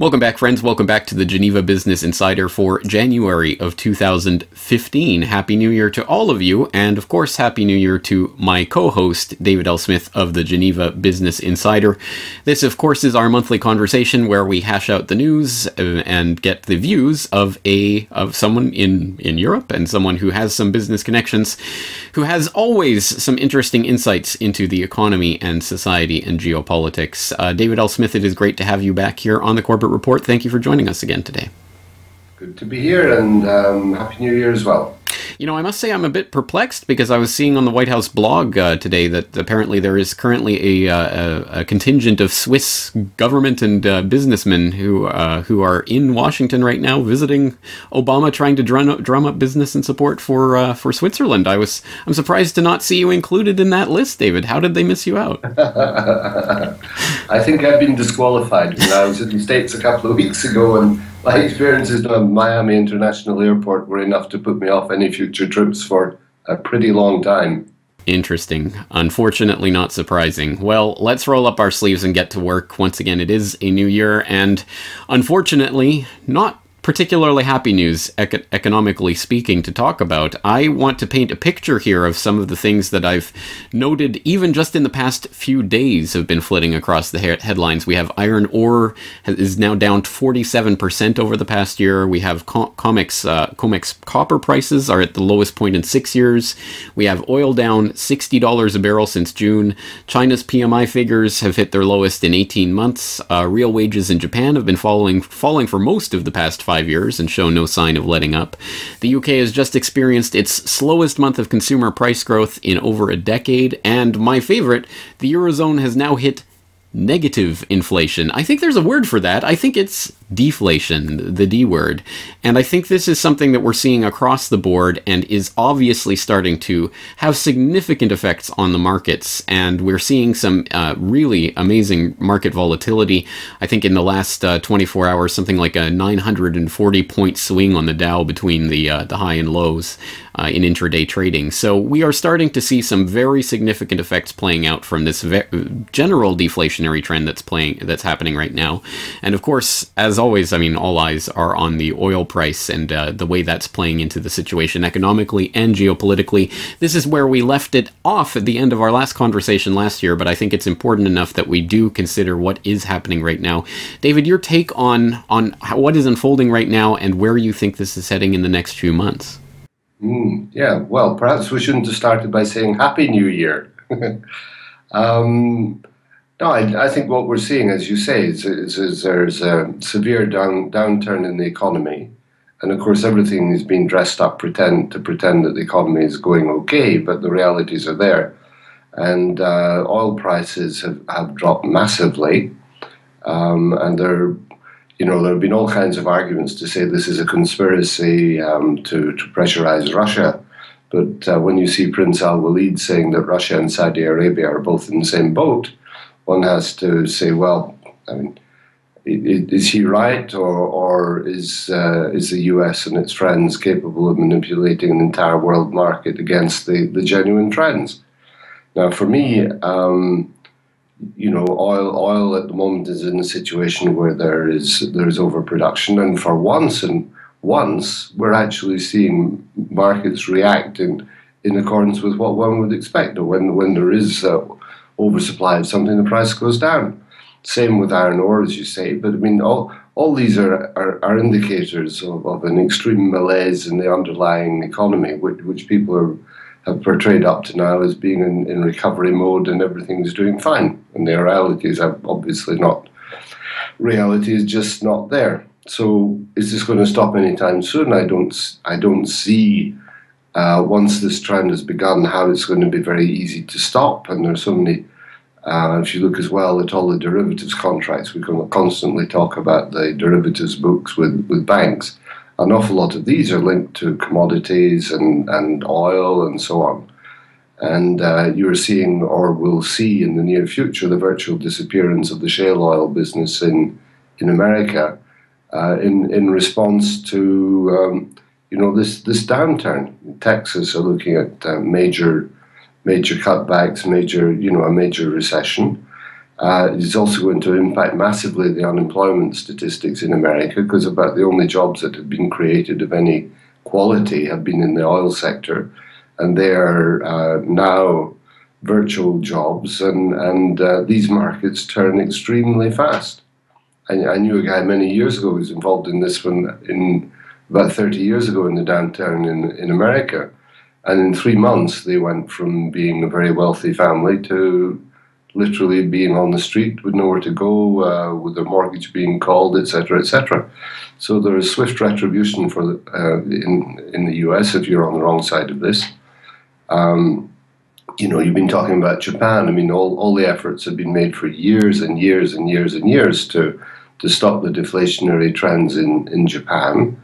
Welcome back, friends. Welcome back to the Geneva Business Insider for January of 2015. Happy New Year to all of you, and of course, Happy New Year to my co host, David L. Smith of the Geneva Business Insider. This, of course, is our monthly conversation where we hash out the news uh, and get the views of a of someone in, in Europe and someone who has some business connections, who has always some interesting insights into the economy and society and geopolitics. Uh, David L. Smith, it is great to have you back here on the Corporate Report. Thank you for joining us again today. Good to be here, and um, Happy New Year as well. You know, I must say I'm a bit perplexed because I was seeing on the White House blog uh, today that apparently there is currently a, uh, a, contingent of Swiss government and uh, businessmen who uh, who are in Washington right now visiting Obama, trying to drum up, drum up business and support for uh, for Switzerland. I was I'm surprised to not see you included in that list, David. How did they miss you out? I think I've been disqualified when I was in the States a couple of weeks ago and my experiences at Miami International Airport were enough to put me off any future trips for a pretty long time. Interesting. Unfortunately, not surprising. Well, let's roll up our sleeves and get to work. Once again, it is a new year, and unfortunately, not particularly happy news, econ- economically speaking, to talk about. I want to paint a picture here of some of the things that I've noted, even just in the past few days, have been flitting across the he- headlines. We have iron ore is now down 47% over the past year. We have com- COMEX, uh, copper prices are at the lowest point in six years. We have oil down $60 a barrel since June. China's PMI figures have hit their lowest in 18 months. Uh, real wages in Japan have been falling, falling for most of the past five years and show no sign of letting up. The UK has just experienced its slowest month of consumer price growth in over a decade, and my favorite, the Eurozone has now hit negative inflation. I think there's a word for that. I think it's deflation, the D word. And I think this is something that we're seeing across the board and is obviously starting to have significant effects on the markets. And we're seeing some uh, really amazing market volatility. I think in the last uh, 24 hours, something like a 940 point swing on the Dow between the, uh, the high and lows uh, in intraday trading. So we are starting to see some very significant effects playing out from this ve- general deflationary trend that's playing that's happening right now. And of course, as always, I mean, all eyes are on the oil price and uh, the way that's playing into the situation economically and geopolitically. This is where we left it off at the end of our last conversation last year, but I think it's important enough that we do consider what is happening right now. David, your take on on how, what is unfolding right now and where you think this is heading in the next few months. Mm, yeah, well, perhaps we shouldn't have started by saying Happy New Year. um, no, I, I, think what we're seeing, as you say, is, is, is there's a severe down, downturn in the economy. And of course, everything is being dressed up pretend to pretend that the economy is going okay, but the realities are there. And uh, oil prices have, have dropped massively. Um, and they're you know, there have been all kinds of arguments to say this is a conspiracy um, to, to pressurize Russia. But uh, when you see Prince Al Walid saying that Russia and Saudi Arabia are both in the same boat, one has to say, well, I mean, is he right, or, or is, uh, is the US and its friends capable of manipulating an entire world market against the, the genuine trends? Now, for me, um, you know, oil oil at the moment is in a situation where there is there is overproduction, and for once and once we're actually seeing markets react in, accordance with what one would expect. When when there is uh, oversupply of something, the price goes down. Same with iron ore, as you say. But I mean, all all these are, are, are indicators of, of an extreme malaise in the underlying economy, which, which people are have portrayed up to now as being in, in recovery mode and everything is doing fine. And the reality is obviously not. Reality is just not there. So is this going to stop anytime soon? I don't. I don't see. Uh, once this trend has begun, how it's going to be very easy to stop. And there's so many. Uh, if you look as well at all the derivatives contracts, we can constantly talk about the derivatives books with, with banks an awful lot of these are linked to commodities and, and oil and so on. And uh, you're seeing, or will see in the near future, the virtual disappearance of the shale oil business in, in America uh, in, in response to um, you know, this, this downturn. Texas are looking at uh, major, major cutbacks, major, you know, a major recession. Uh, it's also going to impact massively the unemployment statistics in America because about the only jobs that have been created of any quality have been in the oil sector, and they are uh, now virtual jobs, and and uh, these markets turn extremely fast. I, I, knew a guy many years ago who was involved in this one in about 30 years ago in the downtown in in America, and in three months they went from being a very wealthy family to literally being on the street with nowhere to go, uh, with their mortgage being called, etc., etc. So there is swift retribution for the, uh, in in the U.S. if you're on the wrong side of this. Um, you know, you've been talking about Japan. I mean, all, all the efforts have been made for years and years and years and years to to stop the deflationary trends in in Japan.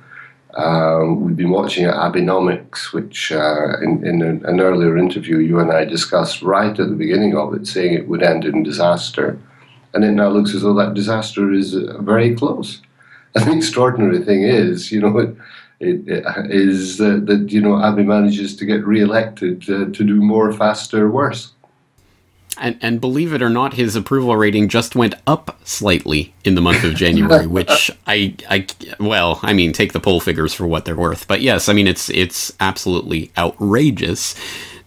Um, we've been watching Abenomics, which uh, in, in an, an, earlier interview you and I discussed right at the beginning of it, saying it would end in disaster. And it now looks as though that disaster is uh, very close. And the extraordinary thing is, you know, it, it, it is that, that, you know, Abe manages to get re-elected uh, to do more, faster, worse. And, and believe it or not, his approval rating just went up slightly in the month of January, which I, I, well, I mean, take the poll figures for what they're worth. But yes, I mean, it's it's absolutely outrageous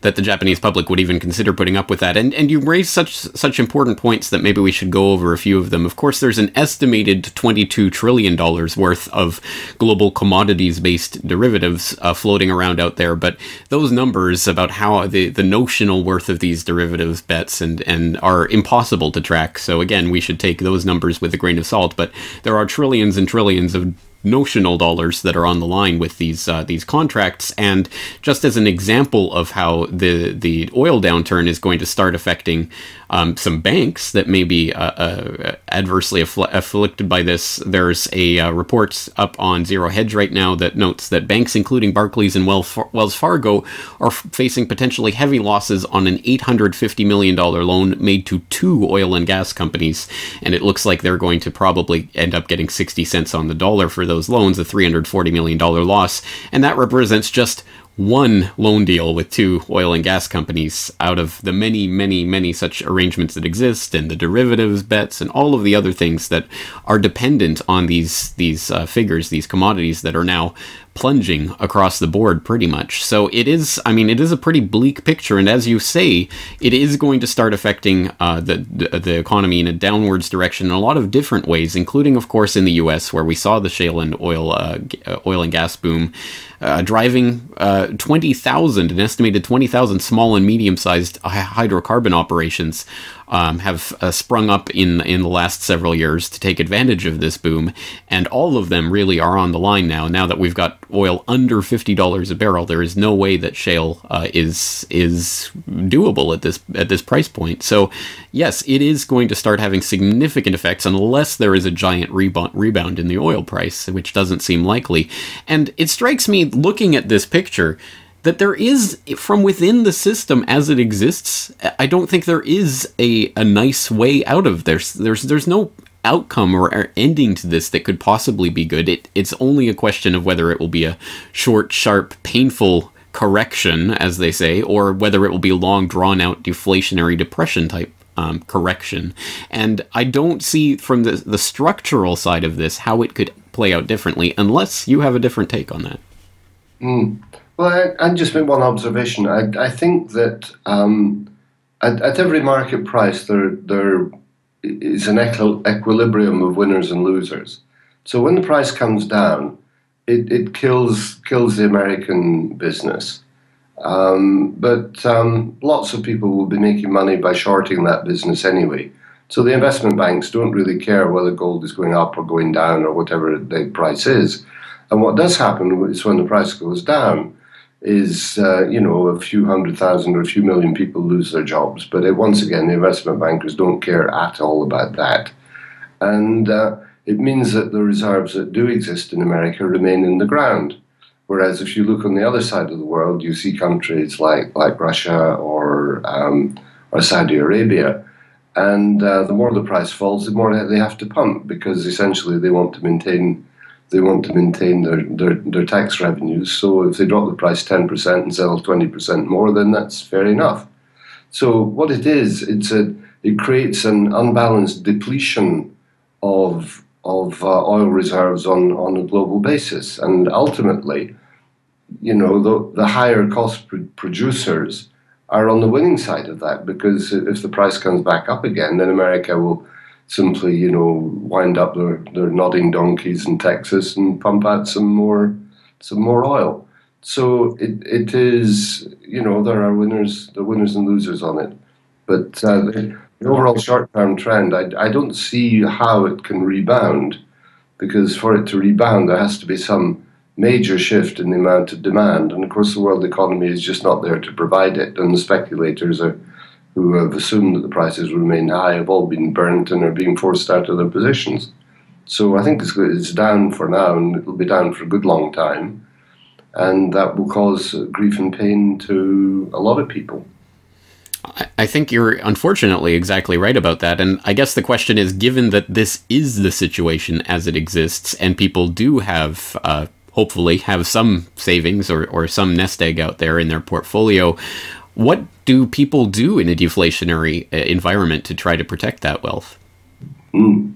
that the Japanese public would even consider putting up with that. And and you raise such such important points that maybe we should go over a few of them. Of course, there's an estimated 22 trillion dollars worth of global commodities-based derivatives uh, floating around out there, but those numbers about how the the notional worth of these derivatives bets and and are impossible to track. So again, we should take those numbers with a grain of salt, but there are trillions and trillions of notional dollars that are on the line with these uh, these contracts. And just as an example of how the the oil downturn is going to start affecting um, some banks that may be uh, uh, adversely affl- afflicted by this. There's a uh, report up on Zero Hedge right now that notes that banks, including Barclays and Wells Fargo, are f- facing potentially heavy losses on an $850 million loan made to two oil and gas companies. And it looks like they're going to probably end up getting 60 cents on the dollar for those loans, a $340 million loss. And that represents just one loan deal with two oil and gas companies out of the many, many, many such arrangements that exist, and the derivatives bets, and all of the other things that are dependent on these these uh, figures, these commodities that are now plunging across the board pretty much. So it is, I mean, it is a pretty bleak picture. And as you say, it is going to start affecting uh, the, the economy in a downwards direction in a lot of different ways, including, of course, in the U.S., where we saw the shale and oil, uh, oil and gas boom, uh, driving uh, 20,000, an estimated 20,000 small and medium-sized hydrocarbon operations um, have uh, sprung up in in the last several years to take advantage of this boom, and all of them really are on the line now. Now that we've got oil under fifty dollars a barrel, there is no way that shale uh, is is doable at this at this price point. So, yes, it is going to start having significant effects unless there is a giant rebound rebound in the oil price, which doesn't seem likely. And it strikes me looking at this picture that there is from within the system as it exists i don't think there is a, a nice way out of this there's there's no outcome or ending to this that could possibly be good. It, it's only a question of whether it will be a short sharp painful correction as they say or whether it will be long drawn out deflationary depression type um, correction. And i don't see from the, the structural side of this how it could play out differently unless you have a different take on that. Mm. Well, I, just make one observation. I, I think that um, at, at, every market price, there there is an equilibrium of winners and losers. So when the price comes down, it, it kills kills the American business. Um, but um, lots of people will be making money by shorting that business anyway. So the investment banks don't really care whether gold is going up or going down or whatever the price is. And what does happen is when the price goes down, is uh, you know a few hundred thousand or a few million people lose their jobs. But it, once again, the investment bankers don't care at all about that, and uh, it means that the reserves that do exist in America remain in the ground. Whereas if you look on the other side of the world, you see countries like like Russia or um, or Saudi Arabia. And uh, the more the price falls, the more they have to pump because essentially they want to maintain they want to maintain their, their, their tax revenues. So if they drop the price 10% and sell 20% more, then that's fair enough. So what it is, it's a it creates an unbalanced depletion of of uh, oil reserves on, on a global basis. And ultimately, you know, the, the higher cost pr- producers are on the winning side of that because if the price comes back up again, then America will simply, you know, wind up their, their nodding donkeys in Texas and pump out some more some more oil. So it, it is, you know, there are winners, the winners and losers on it. But uh, the, the overall short-term trend, I, I don't see how it can rebound because for it to rebound, there has to be some major shift in the amount of demand. And of course, the world economy is just not there to provide it. And the speculators are, who have assumed that the prices remain high have all been burnt and are being forced out of their positions. So I think it's, it's down for now, and it'll be down for a good long time. And that will cause grief and pain to a lot of people. I think you're unfortunately exactly right about that. And I guess the question is given that this is the situation as it exists, and people do have uh, hopefully have some savings or, or some nest egg out there in their portfolio. What do people do in a deflationary uh, environment to try to protect that wealth? Mm.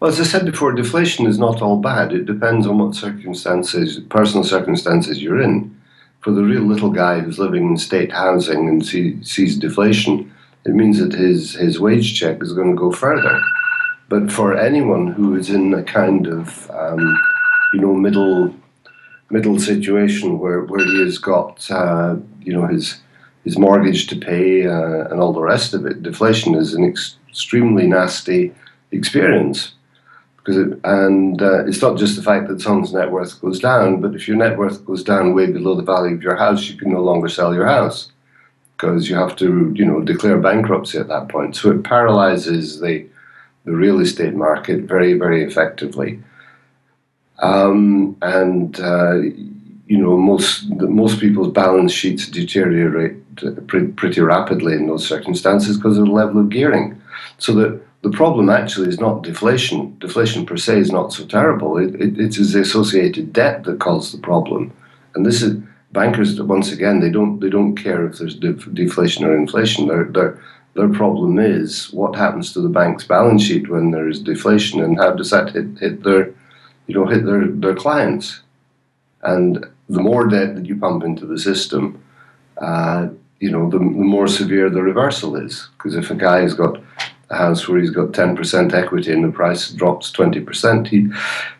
Well, as I said before, deflation is not all bad. It depends on what circumstances, personal circumstances you're in. For the real little guy who's living in state housing and see, sees deflation, it means that his, his wage check is going to go further. But for anyone who is in a kind of, um, you know, middle middle situation where, where he has got uh, you know his his mortgage to pay uh, and all the rest of it. Deflation is an ex- extremely nasty experience because it, and uh, it's not just the fact that someone's net worth goes down, but if your net worth goes down way below the value of your house, you can no longer sell your house because you have to you know declare bankruptcy at that point. So it paralyzes the the real estate market very very effectively. Um, and uh, you know most most people's balance sheets deteriorate pretty, rapidly in those circumstances because of the level of gearing. So the the problem actually is not deflation. Deflation per se is not so terrible. It, it, it is the associated debt that caused the problem, and this is bankers. Once again, they don't they don't care if there's def, deflation or inflation. Their their their problem is what happens to the bank's balance sheet when there is deflation, and how does that hit hit their you know, hit their, their clients. And the more debt that you pump into the system, uh, you know, the, the, more severe the reversal is. Because if a guy has got a house where he's got 10% equity and the price drops 20%, he,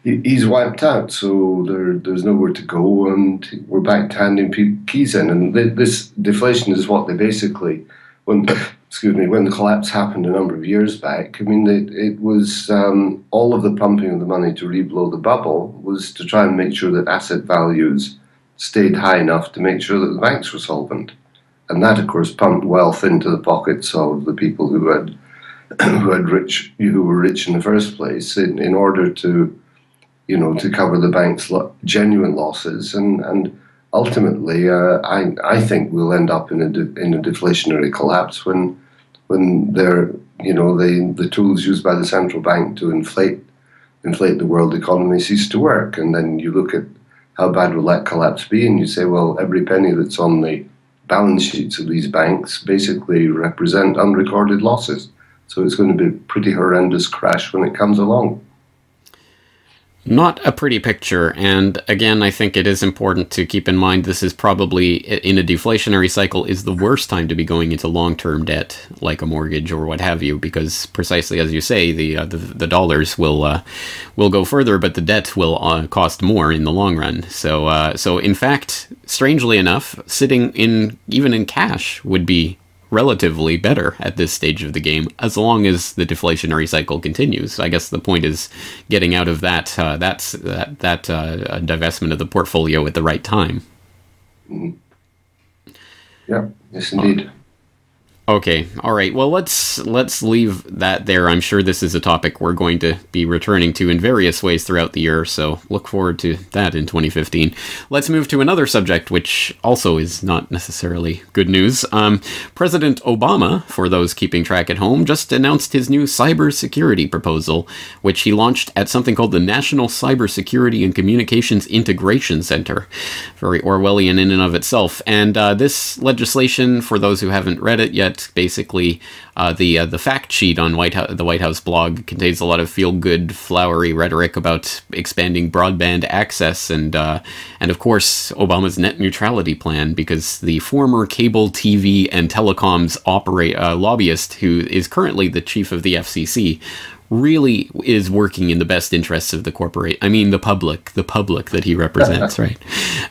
he he's wiped out. So there, there's nowhere to go, and we're back to handing keys in. And th- this deflation is what they basically, when excuse me, when the collapse happened a number of years back, I mean, it, it was um, all of the pumping of the money to reblow the bubble was to try and make sure that asset values stayed high enough to make sure that the banks were solvent. And that, of course, pumped wealth into the pockets of the people who had who had rich who were rich in the first place in, in order to you know to cover the bank's lo- genuine losses. And and ultimately uh, I I think we'll end up in a in a deflationary collapse when when they're you know the the tools used by the central bank to inflate inflate the world economy cease to work, and then you look at how bad will that collapse be, and you say, well, every penny that's on the balance sheets of these banks basically represent unrecorded losses. So it's going to be a pretty horrendous crash when it comes along. Not a pretty picture, and again, I think it is important to keep in mind this is probably, in a deflationary cycle, is the worst time to be going into long-term debt, like a mortgage or what have you, because precisely as you say, the uh, the, the, dollars will uh, will go further, but the debt will uh, cost more in the long run. So, uh, so in fact, strangely enough, sitting in even in cash would be relatively better at this stage of the game, as long as the deflationary cycle continues. I guess the point is getting out of that uh, that's that that uh, divestment of the portfolio at the right time. Mm-hmm. Yeah. Yes, indeed. Okay, all right. Well, let's let's leave that there. I'm sure this is a topic we're going to be returning to in various ways throughout the year, so look forward to that in 2015. Let's move to another subject, which also is not necessarily good news. Um, President Obama, for those keeping track at home, just announced his new cybersecurity proposal, which he launched at something called the National Cybersecurity and Communications Integration Center. Very Orwellian in and of itself. And uh, this legislation, for those who haven't read it yet, that basically uh, the uh, the fact sheet on White House, the White House blog contains a lot of feel good, flowery rhetoric about expanding broadband access and uh, and of course Obama's net neutrality plan because the former cable TV and telecoms operate uh, lobbyist who is currently the chief of the FCC really is working in the best interests of the corporate. I mean, the public, the public that he represents, right?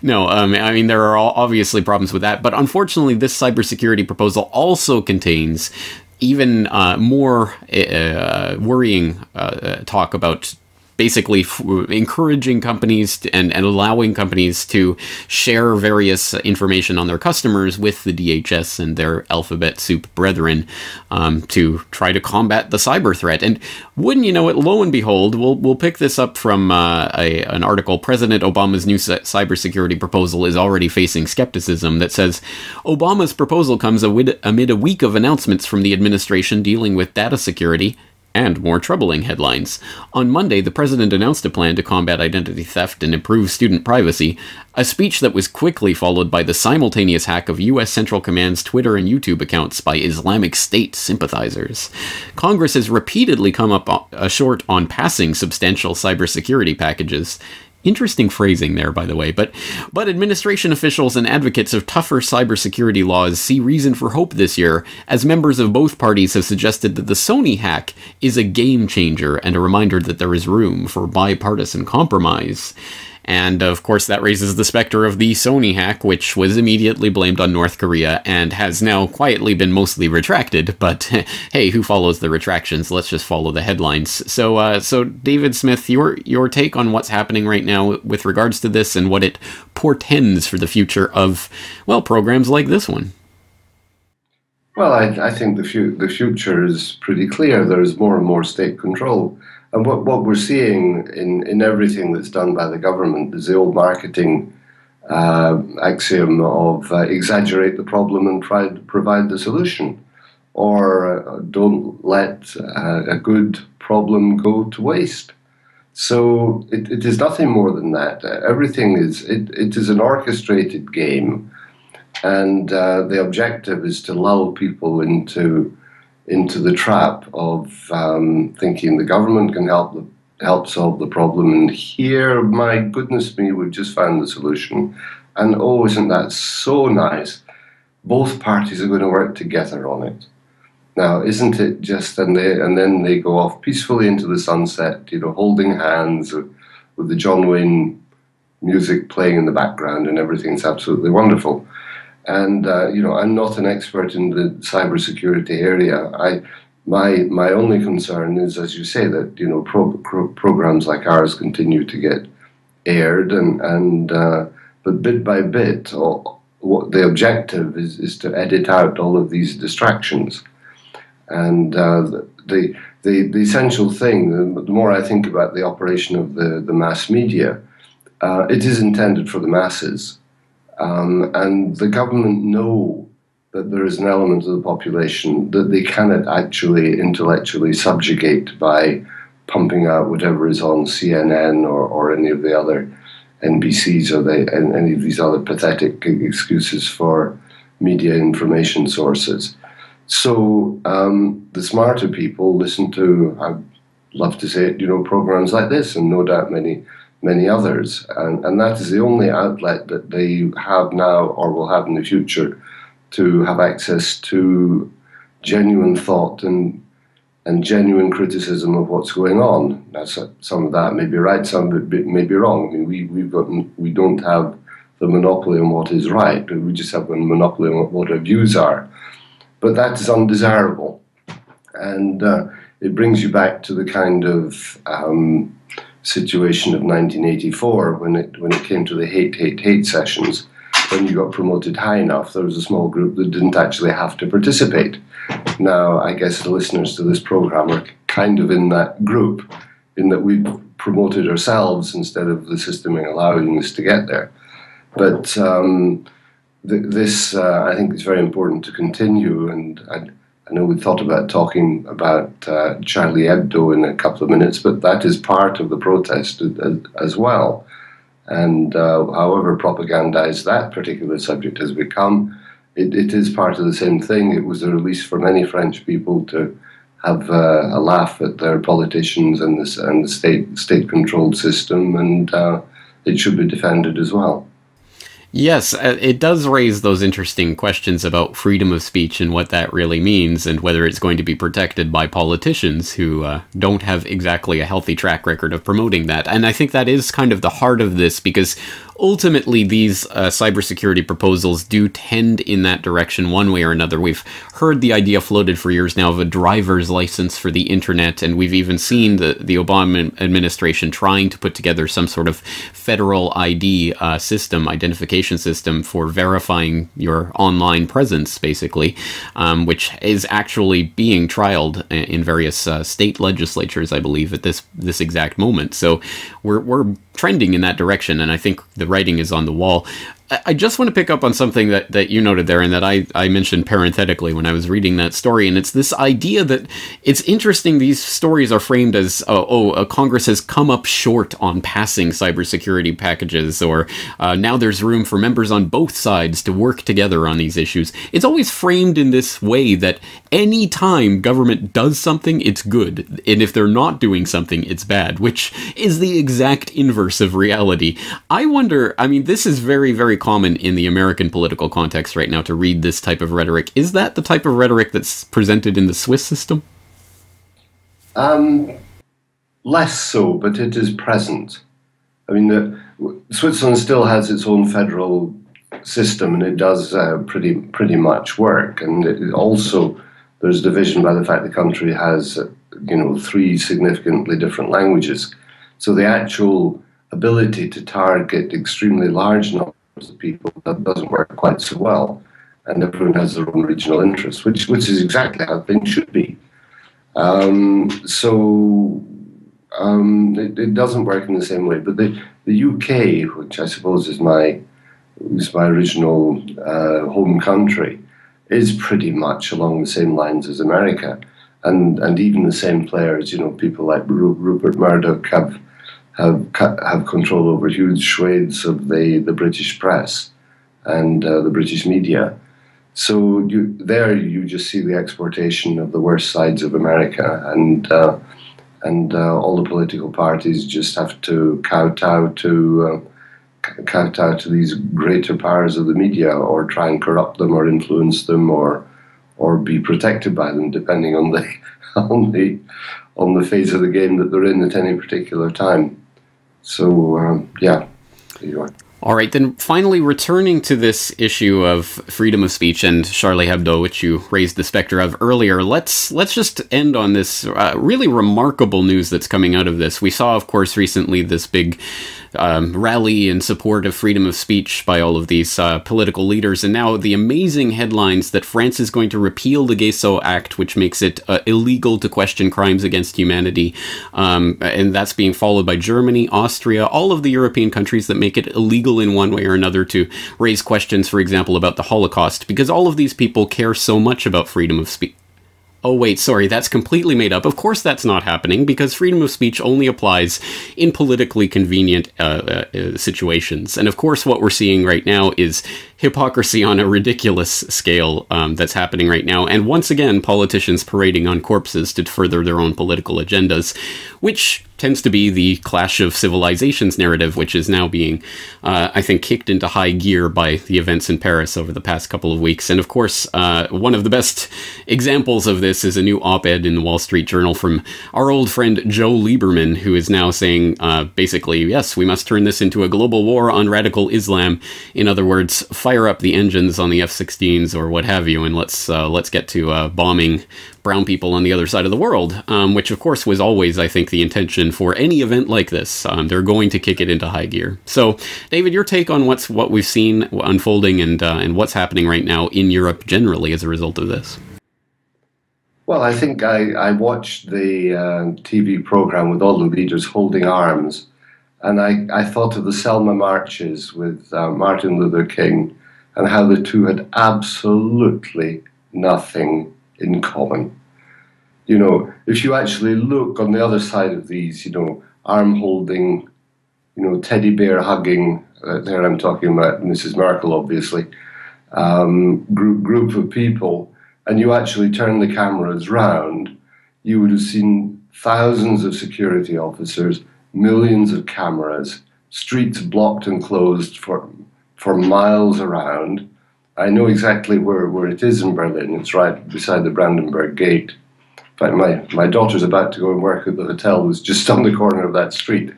No, um, I mean, there are obviously problems with that, but unfortunately, this cybersecurity proposal also contains even uh, more uh, worrying uh, talk about basically f- encouraging companies to, and, and allowing companies to share various information on their customers with the DHS and their alphabet soup brethren um, to try to combat the cyber threat. And wouldn't you know it, lo and behold, we'll, we'll pick this up from uh, a, an article President Obama's new cybersecurity proposal is already facing skepticism that says Obama's proposal comes amid, amid a week of announcements from the administration dealing with data security and more troubling headlines. On Monday, the president announced a plan to combat identity theft and improve student privacy, a speech that was quickly followed by the simultaneous hack of U.S. Central Command's Twitter and YouTube accounts by Islamic State sympathizers. Congress has repeatedly come up short on passing substantial cybersecurity packages, Interesting phrasing there, by the way. But but administration officials and advocates of tougher cybersecurity laws see reason for hope this year, as members of both parties have suggested that the Sony hack is a game changer and a reminder that there is room for bipartisan compromise. And of course, that raises the specter of the Sony hack, which was immediately blamed on North Korea and has now quietly been mostly retracted. But hey, who follows the retractions? Let's just follow the headlines. So, uh, so David Smith, your your take on what's happening right now with regards to this and what it portends for the future of well programs like this one. Well, I, I think the, fu- the future is pretty clear. There is more and more state control and what, what we're seeing in, in everything that's done by the government is the old marketing uh, axiom of uh, exaggerate the problem and try to provide the solution, or uh, don't let uh, a good problem go to waste. So it, it is nothing more than that. everything is it, it is an orchestrated game, and uh, the objective is to lull people into into the trap of um, thinking the government can help the, help solve the problem, and here, my goodness me, we've just found the solution, and oh, isn't that so nice? Both parties are going to work together on it. Now, isn't it just and they and then they go off peacefully into the sunset, you know, holding hands with, the John Wayne music playing in the background, and everything's absolutely wonderful. And uh, you know, I'm not an expert in the cybersecurity area. I my my only concern is, as you say, that you know pro- pro- programs like ours continue to get aired, and and uh, but bit by bit, or, what the objective is is to edit out all of these distractions, and uh, the, the the essential thing. The more I think about the operation of the the mass media, uh, it is intended for the masses um, and the government know that there is an element of the population that they cannot actually intellectually subjugate by pumping out whatever is on CNN or, or any of the other NBCs or the, any of these other pathetic excuses for media information sources. So um, the smarter people listen to, I'd love to say it, you know, programs like this, and no doubt many many others. And, and that is the only outlet that they have now or will have in the future to have access to genuine thought and and genuine criticism of what's going on. Now, some of that may be right, some may be wrong. I mean, we we've got we don't have the monopoly on what is right, we just have a monopoly on what our views are. But that is undesirable, and uh, it brings you back to the kind of um, situation of 1984 when it when it came to the hate hate hate sessions when you got promoted high enough there was a small group that didn't actually have to participate. Now i guess the listeners to this program are kind of in that group in that we promoted ourselves instead of the system allowing us to get there. But um, th- this uh, i think is very important to continue and I'd, I know we thought about talking about uh, Charlie Hebdo in a couple of minutes, but that is part of the protest as well. And uh, however propagandized that particular subject has become, it, it is part of the same thing. It was a release for many French people to have uh, a laugh at their politicians and the, and the state state controlled system, and uh, it should be defended as well. Yes, uh, it does raise those interesting questions about freedom of speech and what that really means, and whether it's going to be protected by politicians who uh, don't have exactly a healthy track record of promoting that. And I think that is kind of the heart of this because ultimately these uh, cybersecurity proposals do tend in that direction one way or another. We've heard the idea floated for years now of a driver's license for the internet, and we've even seen the, the Obama administration trying to put together some sort of federal ID uh, system, identification system for verifying your online presence, basically, um, which is actually being trialed in various uh, state legislatures, I believe, at this this exact moment. So we're, we're trending in that direction, and I think the writing is on the wall. I just want to pick up on something that, that you noted there and that I, I mentioned parenthetically when I was reading that story. And it's this idea that it's interesting these stories are framed as, uh, oh, uh, Congress has come up short on passing cybersecurity packages, or uh, now there's room for members on both sides to work together on these issues. It's always framed in this way that any time government does something, it's good. And if they're not doing something, it's bad, which is the exact inverse of reality. I wonder, I mean, this is very, very common in the American political context right now to read this type of rhetoric. Is that the type of rhetoric that's presented in the Swiss system? Um, less so, but it is present. I mean, the, Switzerland still has its own federal system, and it does uh, pretty pretty much work. And it also there's division by the fact the country has uh, you know three significantly different languages. So the actual ability to target extremely large numbers of people that doesn't work quite so well, and everyone has their own regional interests, which which is exactly how things should be. Um, so um, it, it, doesn't work in the same way. But the the UK, which I suppose is my is my original uh, home country, is pretty much along the same lines as America, and and even the same players. You know, people like Rupert Murdoch have have have control over huge swathes of the, the British press and uh, the British media. So you, there you just see the exportation of the worst sides of America, and uh, and uh, all the political parties just have to kowtow to uh, kowtow to these greater powers of the media, or try and corrupt them, or influence them, or or be protected by them, depending on the on the on the phase of the game that they're in at any particular time. So um, yeah, All right, then finally returning to this issue of freedom of speech and Charlie Hebdo, which you raised the specter of earlier, let's let's just end on this uh, really remarkable news that's coming out of this. We saw, of course, recently this big um, rally in support of freedom of speech by all of these uh, political leaders. And now the amazing headlines that France is going to repeal the Gayssot Act, which makes it uh, illegal to question crimes against humanity. Um, and that's being followed by Germany, Austria, all of the European countries that make it illegal in one way or another to raise questions, for example, about the Holocaust, because all of these people care so much about freedom of speech oh wait, sorry, that's completely made up. Of course that's not happening because freedom of speech only applies in politically convenient uh, uh, situations. And of course what we're seeing right now is hypocrisy on a ridiculous scale um, that's happening right now. And once again, politicians parading on corpses to further their own political agendas, which tends to be the clash of civilizations narrative, which is now being, uh, I think, kicked into high gear by the events in Paris over the past couple of weeks. And of course, uh, one of the best examples of this is a new op ed in the Wall Street Journal from our old friend Joe Lieberman, who is now saying uh, basically, yes, we must turn this into a global war on radical Islam. In other words, fire up the engines on the F 16s or what have you, and let's, uh, let's get to uh, bombing brown people on the other side of the world, um, which of course was always, I think, the intention for any event like this. Um, they're going to kick it into high gear. So, David, your take on what's what we've seen unfolding and uh, and what's happening right now in Europe generally as a result of this. Well, I think I, I watched the uh, TV program with all the leaders holding arms, and I, I thought of the Selma marches with uh, Martin Luther King and how the two had absolutely nothing in common. You know, if you actually look on the other side of these, you know, arm holding, you know, teddy bear hugging, uh, there I'm talking about Mrs. Merkel, obviously, um, group group of people, and you actually turn the cameras round, you would have seen thousands of security officers, millions of cameras, streets blocked and closed for for miles around. I know exactly where, where it is in Berlin. It's right beside the Brandenburg Gate. In fact, my, my daughter's about to go and work at the hotel was just on the corner of that street.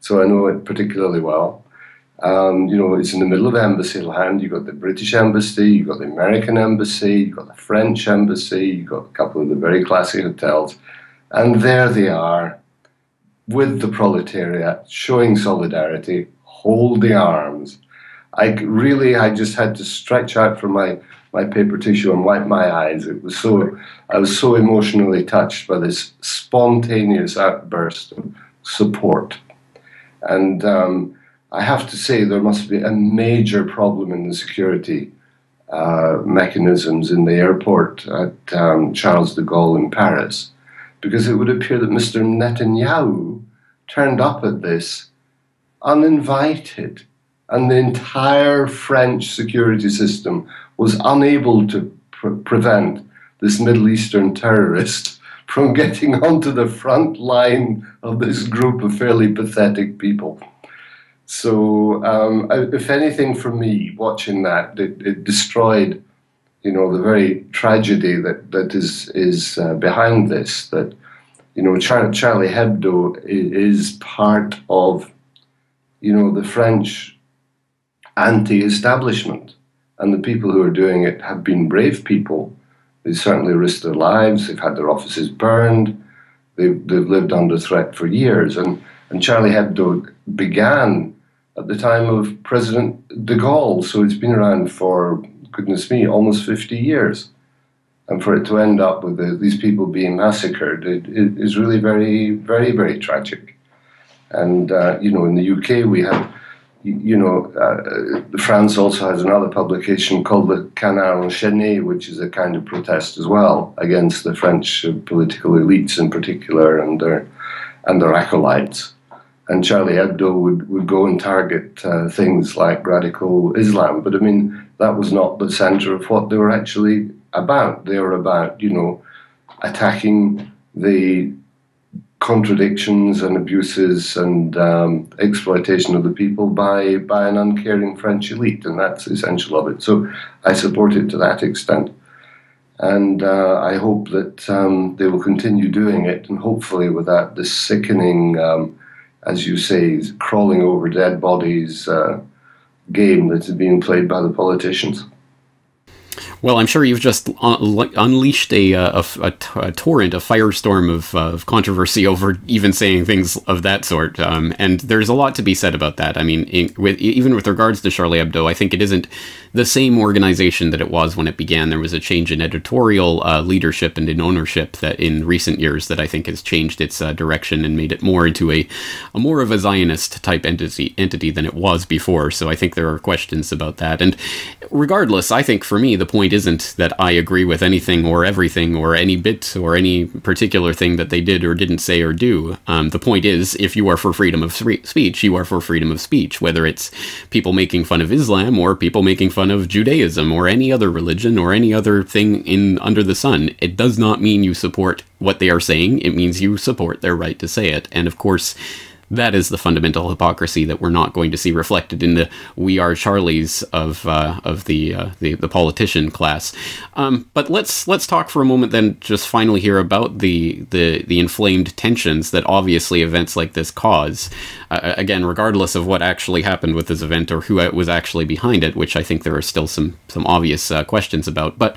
So I know it particularly well. Um, you know, it's in the middle of embassy land. You've got the British embassy, you've got the American embassy, you've got the French embassy, you've got a couple of the very classy hotels. And there they are with the proletariat, showing solidarity, holding arms. I really, I just had to stretch out for my, my paper tissue and wipe my eyes. It was so, I was so emotionally touched by this spontaneous outburst of support. And um, I have to say, there must be a major problem in the security uh, mechanisms in the airport at um, Charles de Gaulle in Paris, because it would appear that Mr. Netanyahu turned up at this uninvited, and the entire French security system was unable to pre prevent this Middle Eastern terrorist from getting onto the front line of this group of fairly pathetic people. So, um, if anything, for me, watching that, it, it, destroyed, you know, the very tragedy that, that is is uh, behind this. That, you know, Char- Charlie Hebdo is part of, you know, the French anti-establishment, and the people who are doing it have been brave people. They certainly risked their lives. They've had their offices burned. They've, they've lived under threat for years, and and Charlie Hebdo began at the time of President de Gaulle. So it's been around for, goodness me, almost 50 years. And for it to end up with the, these people being massacred it, it is really very, very, very tragic. And, uh, you know, in the UK, we have, you know, uh, France also has another publication called the Canard Enchaîné, which is a kind of protest as well against the French political elites in particular and their, and their acolytes and Charlie Hebdo would, would go and target uh, things like radical Islam. But I mean, that was not the center of what they were actually about. They were about, you know, attacking the contradictions and abuses and um, exploitation of the people by, by an uncaring French elite, and that's essential of it. So I support it to that extent. And uh, I hope that um, they will continue doing it, and hopefully, without this sickening um, as you say, crawling over dead bodies uh, game that is being played by the politicians. Well, I'm sure you've just un unleashed a, uh, a, a, a, torrent, a firestorm of, of, controversy over even saying things of that sort. Um, and there's a lot to be said about that. I mean, in, with, even with regards to Charlie Hebdo, I think it isn't the same organization that it was when it began. There was a change in editorial uh, leadership and in ownership that in recent years that I think has changed its uh, direction and made it more into a, a more of a Zionist type entity entity than it was before. So I think there are questions about that. And regardless, I think for me the point isn't that I agree with anything or everything or any bit or any particular thing that they did or didn't say or do. Um, the point is, if you are for freedom of speech, you are for freedom of speech, whether it's people making fun of Islam or people making fun of Judaism or any other religion or any other thing in under the sun. It does not mean you support what they are saying. It means you support their right to say it. And of course, that is the fundamental hypocrisy that we're not going to see reflected in the "we are Charlies" of uh, of the, uh, the, the politician class. Um, but let's let's talk for a moment then, just finally here about the the the inflamed tensions that obviously events like this cause. Uh, again, regardless of what actually happened with this event or who was actually behind it, which I think there are still some some obvious uh, questions about. But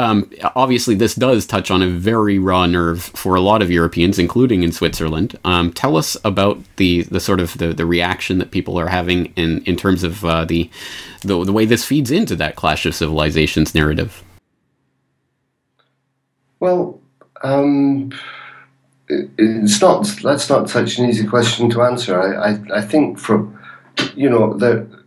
um, obviously, this does touch on a very raw nerve for a lot of Europeans, including in Switzerland. Um, tell us about the the sort of the, the reaction that people are having in in terms of uh, the, the the way this feeds into that clash of civilizations narrative. Well, um, it, it's not that's not such an easy question to answer. I I, I think from you know the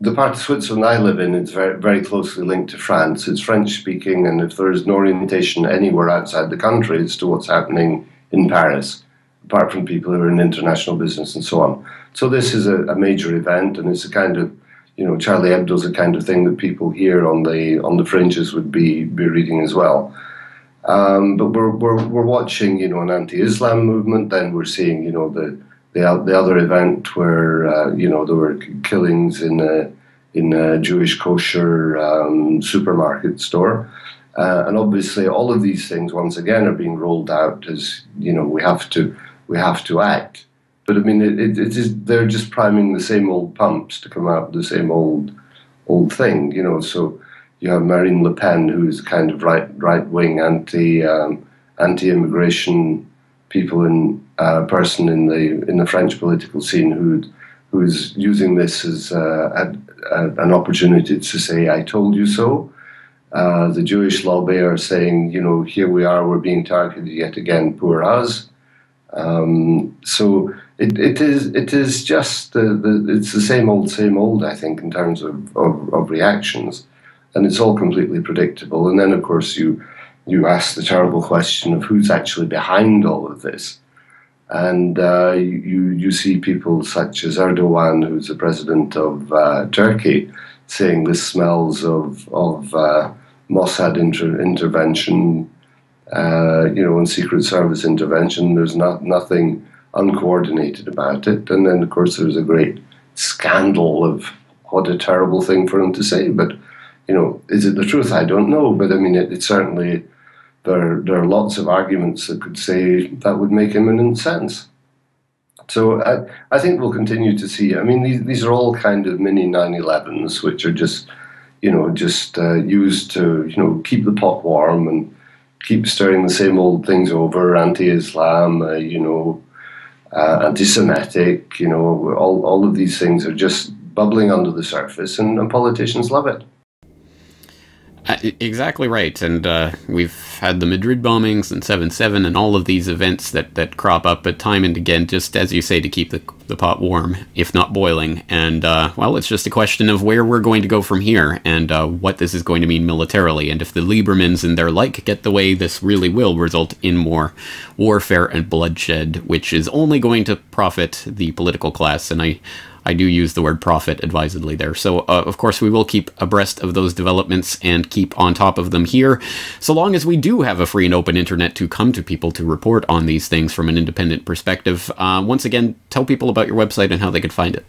the part of Switzerland I live in is very, very closely linked to France. It's French speaking, and if there is no orientation anywhere outside the country as to what's happening in Paris, apart from people who are in international business and so on. So this is a, a major event, and it's a kind of, you know, Charlie Hebdo's a kind of thing that people here on the on the fringes would be be reading as well. Um, but we're, we're we're watching, you know, an anti-Islam movement. Then we're seeing, you know, the the, the other event where uh, you know there were killings in a in a Jewish kosher um, supermarket store. Uh, and obviously, all of these things once again are being rolled out as you know we have to we have to act. But I mean, it, it, it is they're just priming the same old pumps to come out the same old old thing, you know. So you have Marine Le Pen, who's kind of right right wing anti um, anti immigration people in uh, person in the in the French political scene who who's using this as uh, a, a, an opportunity to say "I told you so." Uh, the Jewish lobby are saying, you know, here we are, we're being targeted yet again, poor us. Um, so it, it is it is just the, the, it's the same old same old I think in terms of, of, of, reactions, and it's all completely predictable. And then of course you you ask the terrible question of who's actually behind all of this, and uh, you you see people such as Erdogan, who's the president of uh, Turkey, saying this smells of of uh, Mossad inter- intervention, uh, you know, and Secret Service intervention. There's not nothing uncoordinated about it, and then of course there's a great scandal of what a terrible thing for him to say. But you know, is it the truth? I don't know. But I mean, it, it certainly there there are lots of arguments that could say that would make imminent sense. So I, I think we'll continue to see. I mean, these, these are all kind of mini 9/11s, which are just you know, just uh, used to, you know, keep the pot warm and keep stirring the same old things over, anti-Islam, uh, you know, uh, anti-Semitic, you know, all, all of these things are just bubbling under the surface and, and politicians love it. Uh, exactly right, and uh, we've had the Madrid bombings and 7-7 and all of these events that, that crop up at time and again, just as you say, to keep the, the pot warm, if not boiling. And, uh, well, it's just a question of where we're going to go from here and uh, what this is going to mean militarily. And if the Liebermans and their like get the way, this really will result in more warfare and bloodshed, which is only going to profit the political class. And I, I do use the word profit advisedly there. So, uh, of course, we will keep abreast of those developments and keep on top of them here, so long as we do have a free and open internet to come to people to report on these things from an independent perspective. Uh, once again, tell people about your website and how they could find it.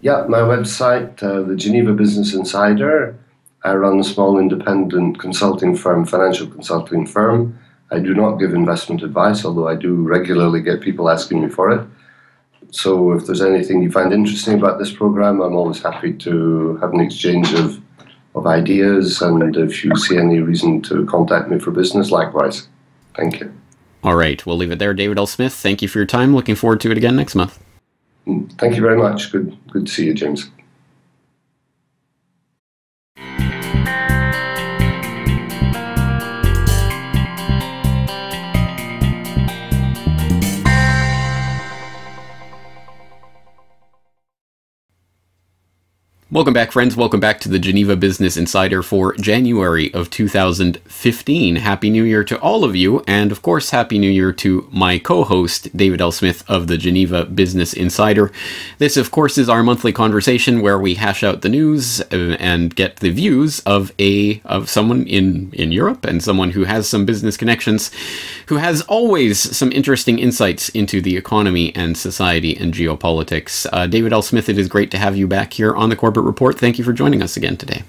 Yeah, my website, uh, the Geneva Business Insider. I run a small independent consulting firm, financial consulting firm. I do not give investment advice, although I do regularly get people asking me for it. So if there's anything you find interesting about this program, I'm always happy to have an exchange of, of ideas. And if you see any reason to contact me for business, likewise. Thank you. All right. We'll leave it there. David L. Smith, thank you for your time. Looking forward to it again next month. Mm, thank you very much. Good, good to see you, James. Welcome back, friends. Welcome back to the Geneva Business Insider for January of 2015. Happy New Year to all of you, and of course, Happy New Year to my co host, David L. Smith of the Geneva Business Insider. This, of course, is our monthly conversation where we hash out the news uh, and get the views of a of someone in, in Europe and someone who has some business connections, who has always some interesting insights into the economy and society and geopolitics. Uh, David L. Smith, it is great to have you back here on the Corporate Report. Thank you for joining us again today.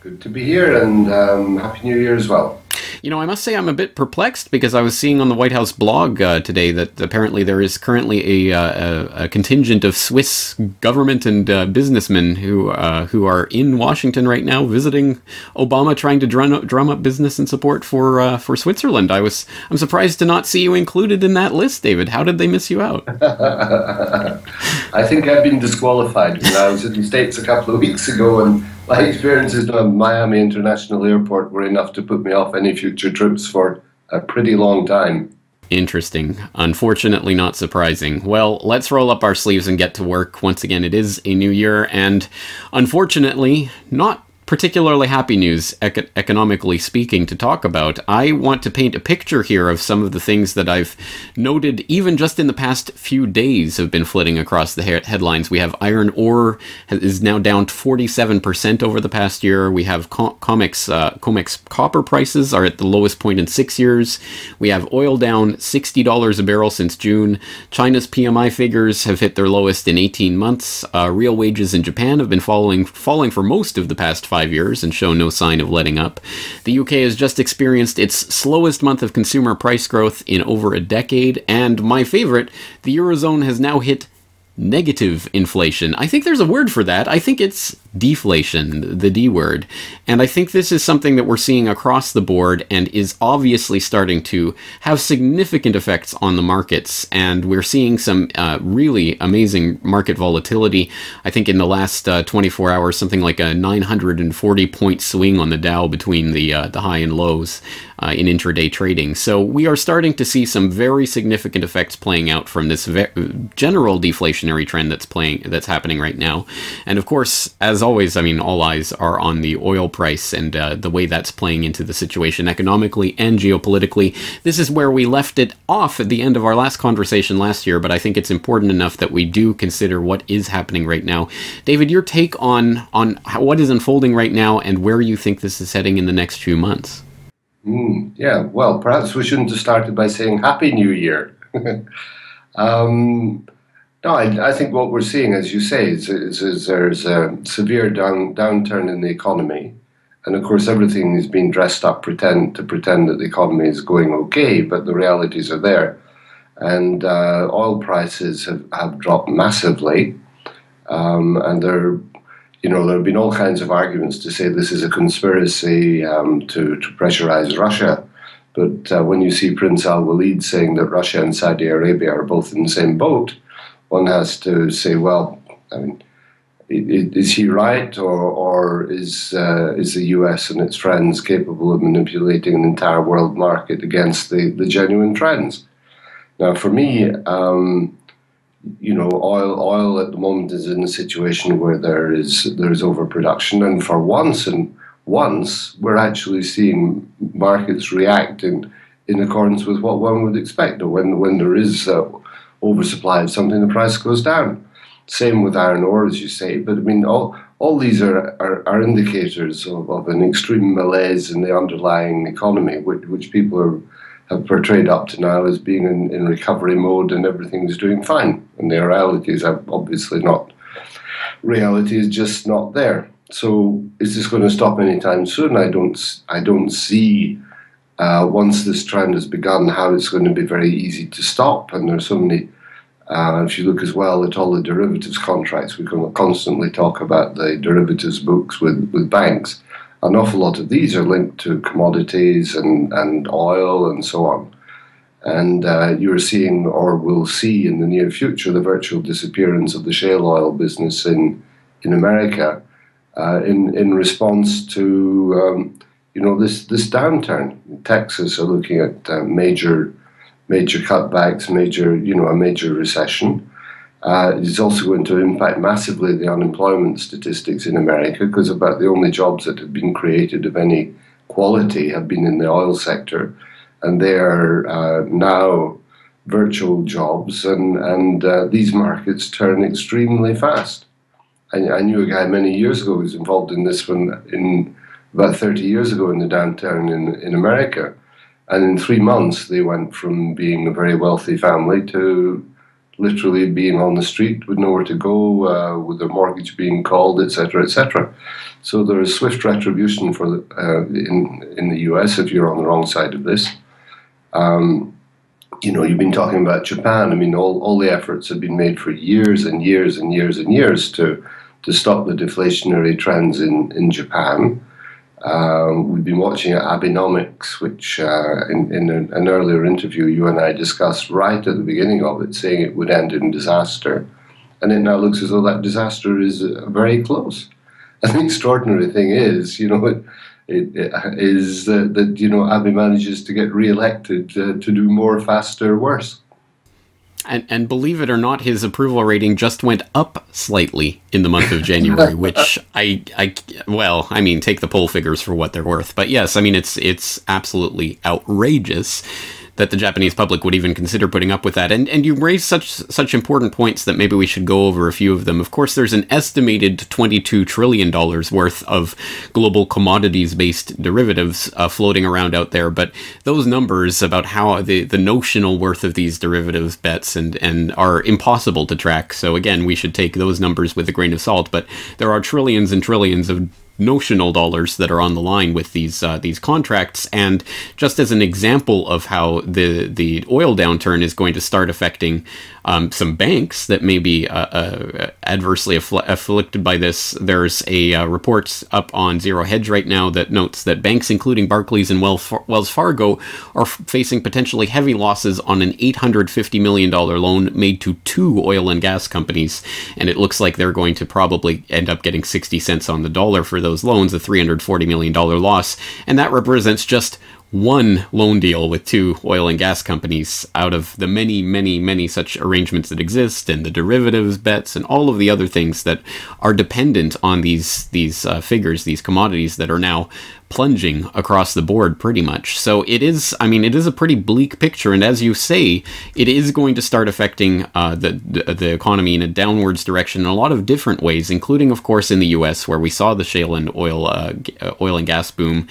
Good to be here, and um, Happy New Year as well. You know, I must say I'm a bit perplexed because I was seeing on the White House blog uh, today that apparently there is currently a, uh, a, contingent of Swiss government and uh, businessmen who uh, who are in Washington right now visiting Obama, trying to drum up, drum up business and support for uh, for Switzerland. I was I'm surprised to not see you included in that list, David. How did they miss you out? I think I've been disqualified when I was in the States a couple of weeks ago and my experiences at Miami International Airport were enough to put me off any future trips for a pretty long time. Interesting. Unfortunately, not surprising. Well, let's roll up our sleeves and get to work. Once again, it is a new year, and unfortunately, not particularly happy news, econ- economically speaking, to talk about. I want to paint a picture here of some of the things that I've noted, even just in the past few days, have been flitting across the he- headlines. We have iron ore is now down 47% over the past year. We have com- COMEX, uh, COMEX copper prices are at the lowest point in six years. We have oil down $60 a barrel since June. China's PMI figures have hit their lowest in 18 months. Uh, real wages in Japan have been falling, falling for most of the past five years and show no sign of letting up. The UK has just experienced its slowest month of consumer price growth in over a decade, and my favorite, the Eurozone has now hit negative inflation. I think there's a word for that. I think it's deflation, the D word. And I think this is something that we're seeing across the board and is obviously starting to have significant effects on the markets. And we're seeing some uh, really amazing market volatility. I think in the last uh, 24 hours, something like a 940 point swing on the Dow between the, uh, the high and lows uh, in intraday trading. So we are starting to see some very significant effects playing out from this general deflationary trend that's playing that's happening right now. And of course, as always, I mean, all eyes are on the oil price and uh, the way that's playing into the situation economically and geopolitically. This is where we left it off at the end of our last conversation last year, but I think it's important enough that we do consider what is happening right now. David, your take on on what is unfolding right now and where you think this is heading in the next few months? Mm, yeah, well, perhaps we shouldn't have started by saying Happy New Year. um, no, I, I, think what we're seeing, as you say, is, is, is there's a severe down, downturn in the economy. And of course, everything is being dressed up pretend to pretend that the economy is going okay, but the realities are there. And uh, oil prices have, have dropped massively. Um, and they're you know, there have been all kinds of arguments to say this is a conspiracy um, to, to pressurize Russia. But uh, when you see Prince Al Walid saying that Russia and Saudi Arabia are both in the same boat, one has to say, well, I mean, is he right, or, or is, uh, is the US and its friends capable of manipulating an entire world market against the, the genuine trends? Now, for me, um, you know, oil oil at the moment is in a situation where there is there is overproduction, and for once and once we're actually seeing markets react in, in accordance with what one would expect. When when there is uh, oversupply of something, the price goes down. Same with iron ore, as you say. But I mean, all all these are, are, are indicators of, of an extreme malaise in the underlying economy, which, which people are have portrayed up to now as being in, in recovery mode and everything's doing fine. And the reality is obviously not. Reality is just not there. So is this going to stop anytime soon? I don't. I don't see. Uh, once this trend has begun, how it's going to be very easy to stop. And there's so many. Uh, if you look as well at all the derivatives contracts, we can constantly talk about the derivatives books with, with banks an awful lot of these are linked to commodities and, and oil and so on. And uh, you're seeing, or will see in the near future, the virtual disappearance of the shale oil business in, in America uh, in, in response to um, you know, this, this downturn. Texas are looking at uh, major, major cutbacks, major, you know, a major recession. Uh, it's also going to impact massively the unemployment statistics in America because about the only jobs that have been created of any quality have been in the oil sector, and they are uh, now virtual jobs, and and uh, these markets turn extremely fast. I, I, knew a guy many years ago who was involved in this one in about 30 years ago in the downturn in, in America. And in three months, they went from being a very wealthy family to literally being on the street with nowhere to go, uh, with their mortgage being called, etc., etc. So there is swift retribution for the, uh, in in the U.S. if you're on the wrong side of this. Um, you know, you've been talking about Japan. I mean, all, all the efforts have been made for years and years and years and years to to stop the deflationary trends in in Japan. Um, we've been watching Abenomics, which uh, in, in an, earlier interview you and I discussed right at the beginning of it, saying it would end in disaster. And it now looks as though that disaster is uh, very close. And the extraordinary thing is, you know, it, it, it is that, that, you know, Abe manages to get re-elected uh, to do more, faster, worse. And, and believe it or not, his approval rating just went up slightly in the month of January, which I, I, well, I mean, take the poll figures for what they're worth. But yes, I mean, it's it's absolutely outrageous that the Japanese public would even consider putting up with that. And and you raise such such important points that maybe we should go over a few of them. Of course, there's an estimated 22 trillion dollars worth of global commodities-based derivatives uh, floating around out there, but those numbers about how the the notional worth of these derivatives bets and and are impossible to track. So again, we should take those numbers with a grain of salt, but there are trillions and trillions of notional dollars that are on the line with these uh, these contracts. And just as an example of how the the oil downturn is going to start affecting um, some banks that may be uh, uh, adversely affl- afflicted by this. There's a uh, report up on Zero Hedge right now that notes that banks, including Barclays and Wells Fargo, are f- facing potentially heavy losses on an $850 million loan made to two oil and gas companies. And it looks like they're going to probably end up getting 60 cents on the dollar for those loans, a $340 million loss. And that represents just one loan deal with two oil and gas companies out of the many, many, many such arrangements that exist, and the derivatives bets, and all of the other things that are dependent on these these uh, figures, these commodities that are now plunging across the board pretty much. So it is, I mean, it is a pretty bleak picture. And as you say, it is going to start affecting uh, the, the economy in a downwards direction in a lot of different ways, including, of course, in the U.S., where we saw the shale and oil, uh, oil and gas boom,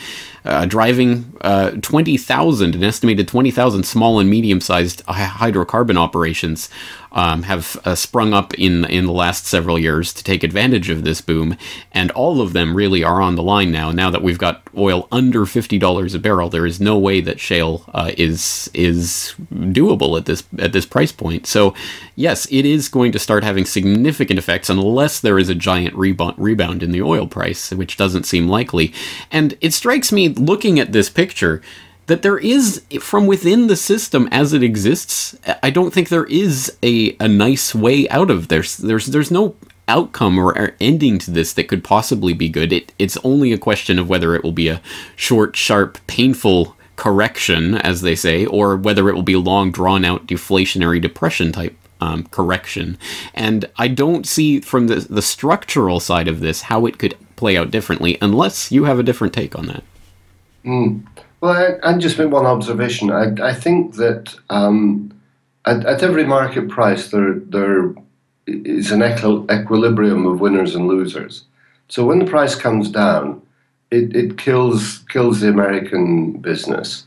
uh, driving uh, 20,000, an estimated 20,000 small and medium-sized hydrocarbon operations um, have uh, sprung up in in the last several years to take advantage of this boom, and all of them really are on the line now. Now that we've got oil under fifty dollars a barrel, there is no way that shale uh, is is doable at this at this price point. So, yes, it is going to start having significant effects unless there is a giant rebound rebound in the oil price, which doesn't seem likely. And it strikes me looking at this picture that there is from within the system as it exists i don't think there is a, a nice way out of this. There's there's no outcome or ending to this that could possibly be good. It, it's only a question of whether it will be a short sharp painful correction as they say or whether it will be long drawn out deflationary depression type um, correction. And i don't see from the, the structural side of this how it could play out differently unless you have a different take on that mm. Well, I, I just make one observation. I, I think that um, at, at, every market price, there there is an equilibrium of winners and losers. So when the price comes down, it, it kills kills the American business.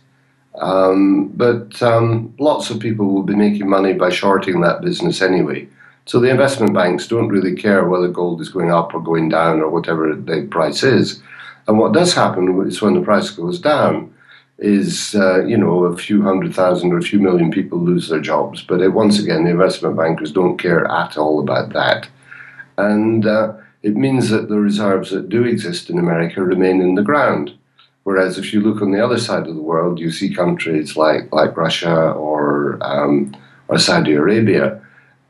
Um, but um, lots of people will be making money by shorting that business anyway. So the investment banks don't really care whether gold is going up or going down or whatever the price is. And what does happen is when the price goes down, is, uh, you know, a few hundred thousand or a few million people lose their jobs. But it, once again, the investment bankers don't care at all about that. And uh, it means that the reserves that do exist in America remain in the ground. Whereas if you look on the other side of the world, you see countries like, like Russia or, um, or Saudi Arabia.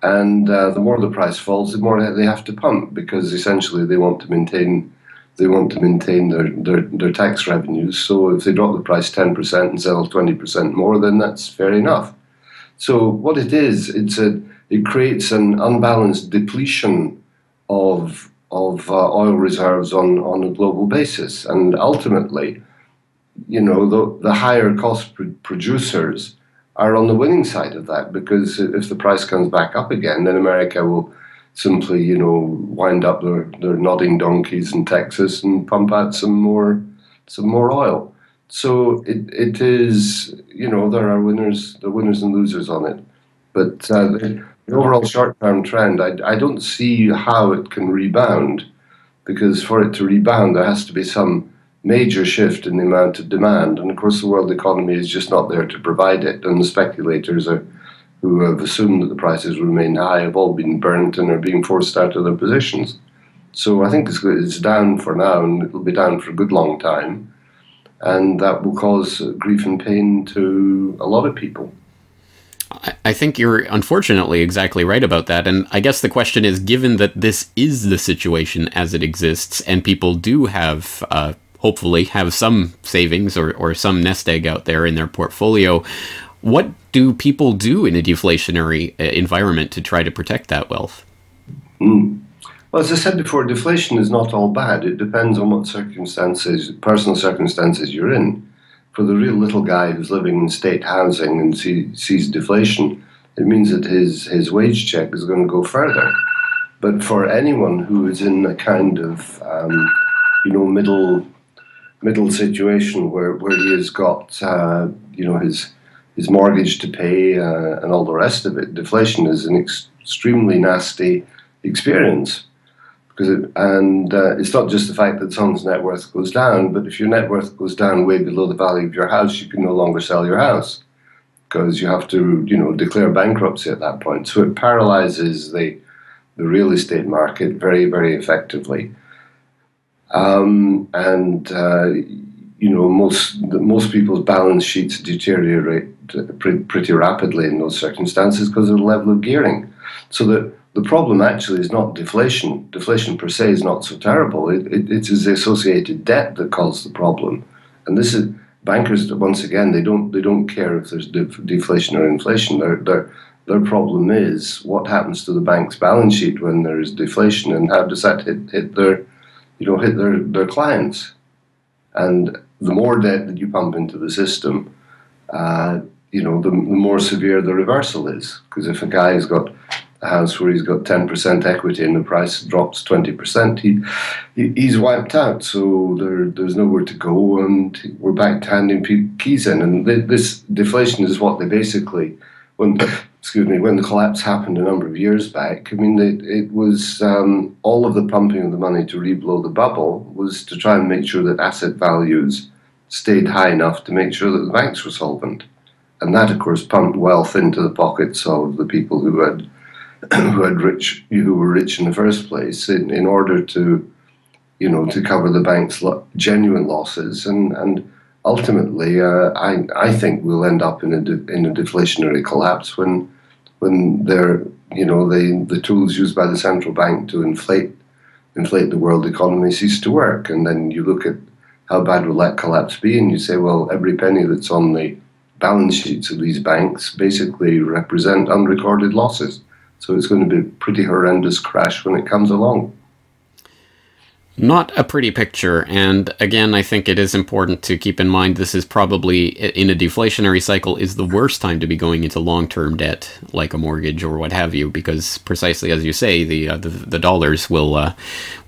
And uh, the more the price falls, the more they have to pump because essentially they want to maintain they want to maintain their, their, their tax revenues. So if they drop the price 10% and sell 20% more, then that's fair enough. So what it is, it's a, it creates an unbalanced depletion of, of uh, oil reserves on, on a global basis. And ultimately, you know, the, the higher cost pr- producers are on the winning side of that because if the price comes back up again, then America will simply, you know, wind up their, their nodding donkeys in Texas and pump out some more some more oil. So it, it is, you know, there are winners, the winners and losers on it. But uh, the, the overall short-term trend, I, I don't see how it can rebound, because for it to rebound, there has to be some major shift in the amount of demand. And of course, the world economy is just not there to provide it, and the speculators are who have assumed that the prices remain high have all been burnt and are being forced out of their positions. So I think it's, it's down for now and it'll be down for a good long time. And that will cause grief and pain to a lot of people. I think you're unfortunately exactly right about that. And I guess the question is given that this is the situation as it exists, and people do have, uh, hopefully, have some savings or, or some nest egg out there in their portfolio, what do people do in a deflationary uh, environment to try to protect that wealth? Mm. Well, as I said before, deflation is not all bad. It depends on what circumstances, personal circumstances you're in. For the real little guy who's living in state housing and see, sees deflation, it means that his, his wage check is going to go further. But for anyone who is in a kind of, um, you know, middle middle situation where, where he has got, uh, you know, his his mortgage to pay uh, and all the rest of it, deflation is an ex- extremely nasty experience because it, and uh, it's not just the fact that someone's net worth goes down, but if your net worth goes down way below the value of your house, you can no longer sell your house because you have to, you know, declare bankruptcy at that point. So it paralyzes the the real estate market very, very effectively. Um, and uh, you know, most most people's balance sheets deteriorate pretty rapidly in those circumstances because of the level of gearing. So that the problem actually is not deflation. Deflation per se is not so terrible. It, it, it is the associated debt that caused the problem. And this is bankers. Once again, they don't they don't care if there's def- deflation or inflation. Their their their problem is what happens to the bank's balance sheet when there is deflation, and how does that hit, hit their you know hit their their clients. And the more debt that you pump into the system, uh, you know, the, the more severe the reversal is. Because if a guy has got a house where he's got 10% equity and the price drops 20%, he, he he's wiped out. So there, there's nowhere to go, and we're back to handing keys in. And th- this deflation is what they basically, when excuse me, when the collapse happened a number of years back, I mean, it, it was um, all of the pumping of the money to reblow the bubble was to try and make sure that asset values stayed high enough to make sure that the banks were solvent. And that, of course, pumped wealth into the pockets of the people who had who had rich who were rich in the first place in, in order to you know to cover the bank's lo- genuine losses. And and ultimately uh, I I think we'll end up in a in a deflationary collapse when when they're you know the the tools used by the central bank to inflate inflate the world economy cease to work. And then you look at how bad will that collapse be and you say well every penny that's on the balance sheets of these banks basically represent unrecorded losses. So it's going to be a pretty horrendous crash when it comes along. Not a pretty picture, and again, I think it is important to keep in mind this is probably, in a deflationary cycle, is the worst time to be going into long-term debt, like a mortgage or what have you, because precisely as you say, the uh, the, the, dollars will uh,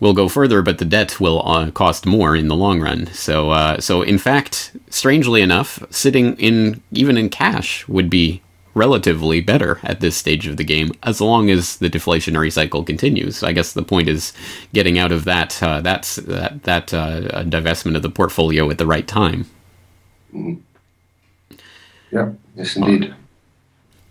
will go further, but the debt will uh, cost more in the long run. So, uh, so in fact, strangely enough, sitting in even in cash would be relatively better at this stage of the game, as long as the deflationary cycle continues. I guess the point is getting out of that uh, that's that that uh, divestment of the portfolio at the right time. Mm-hmm. Yeah. Yes, indeed.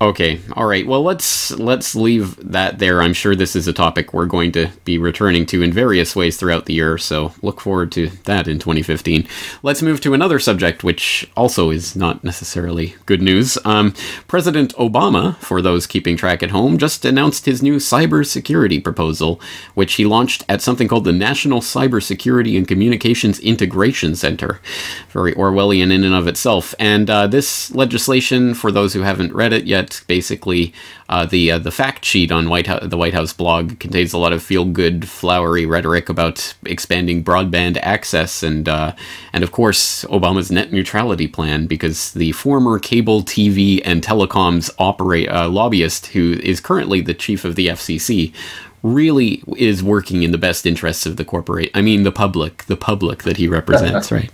Okay, all right. Well, let's let's leave that there. I'm sure this is a topic we're going to be returning to in various ways throughout the year, so look forward to that in 2015. Let's move to another subject, which also is not necessarily good news. Um, President Obama, for those keeping track at home, just announced his new cybersecurity proposal, which he launched at something called the National Cybersecurity and Communications Integration Center. Very Orwellian in and of itself. And uh, this legislation, for those who haven't read it yet basically uh, the uh, the fact sheet on White House, the White House blog contains a lot of feel good, flowery rhetoric about expanding broadband access and uh, and of course Obama's net neutrality plan because the former cable TV and telecoms operate uh, lobbyist who is currently the chief of the FCC really is working in the best interests of the corporate. I mean, the public, the public that he represents, right?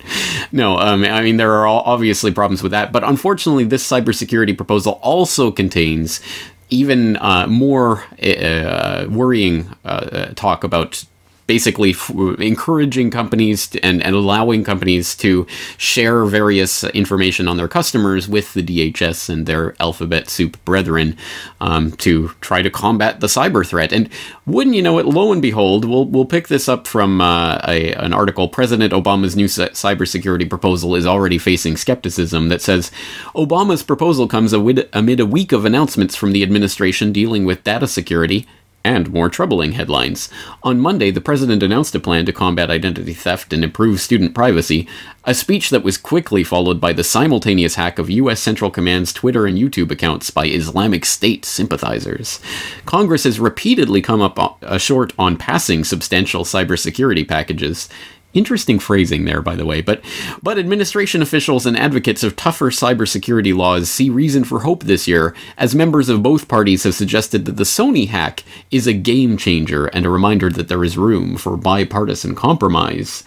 No, um, I mean there are obviously problems with that, but unfortunately, this cybersecurity proposal also contains even uh, more uh, worrying uh, talk about basically encouraging companies to, and, and allowing companies to share various information on their customers with the DHS and their alphabet soup brethren um, to try to combat the cyber threat. And wouldn't you know it, lo and behold, we'll, we'll pick this up from uh, a, an article President Obama's new cybersecurity proposal is already facing skepticism that says Obama's proposal comes amid, amid a week of announcements from the administration dealing with data security and more troubling headlines. On Monday, the president announced a plan to combat identity theft and improve student privacy, a speech that was quickly followed by the simultaneous hack of U.S. Central Command's Twitter and YouTube accounts by Islamic State sympathizers. Congress has repeatedly come up uh, short on passing substantial cybersecurity packages, Interesting phrasing there, by the way, but but administration officials and advocates of tougher cybersecurity laws see reason for hope this year, as members of both parties have suggested that the Sony hack is a game changer and a reminder that there is room for bipartisan compromise.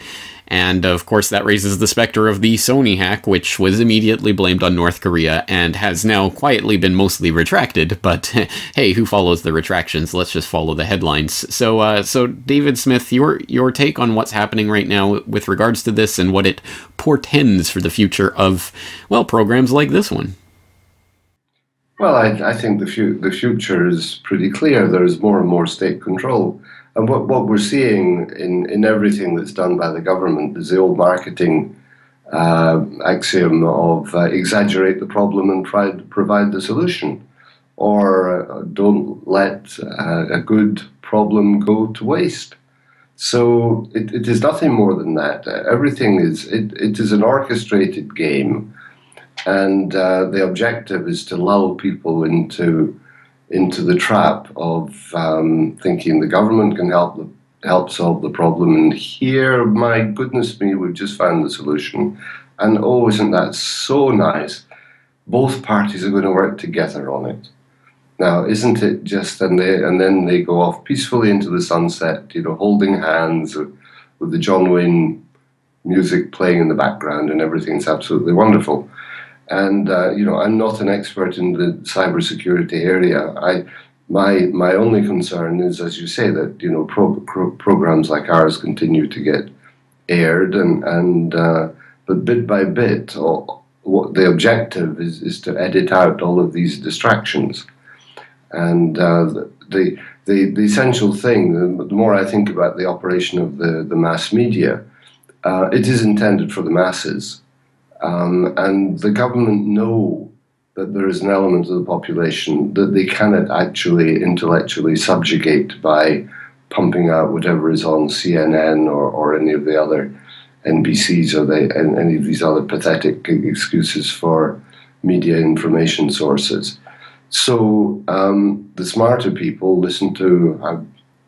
And of course, that raises the specter of the Sony hack, which was immediately blamed on North Korea and has now quietly been mostly retracted. But hey, who follows the retractions? Let's just follow the headlines. So, uh, so David Smith, your your take on what's happening right now with regards to this and what it portends for the future of well programs like this one. Well, I, I think the, fu- the future is pretty clear. There's more and more state control. And what, what we're seeing in, in everything that's done by the government is the old marketing uh, axiom of uh, exaggerate the problem and try to provide the solution, or uh, don't let uh, a good problem go to waste. So it, it is nothing more than that. everything is it, it is an orchestrated game, and uh, the objective is to lull people into into the trap of um, thinking the government can help the, help solve the problem, and here, my goodness me, we've just found the solution, and oh, isn't that so nice? Both parties are going to work together on it. Now, isn't it just and they and then they go off peacefully into the sunset, you know, holding hands with, with the John Wayne music playing in the background, and everything's absolutely wonderful. And uh, you know, I'm not an expert in the cybersecurity area. I my my only concern is, as you say, that you know pro, pro, programs like ours continue to get aired, and and uh, but bit by bit, or, what the objective is is to edit out all of these distractions, and uh, the, the the essential thing. The, more I think about the operation of the the mass media, uh, it is intended for the masses um, and the government know that there is an element of the population that they cannot actually intellectually subjugate by pumping out whatever is on CNN or, or any of the other NBCs or the, any of these other pathetic excuses for media information sources. So um, the smarter people listen to, I'd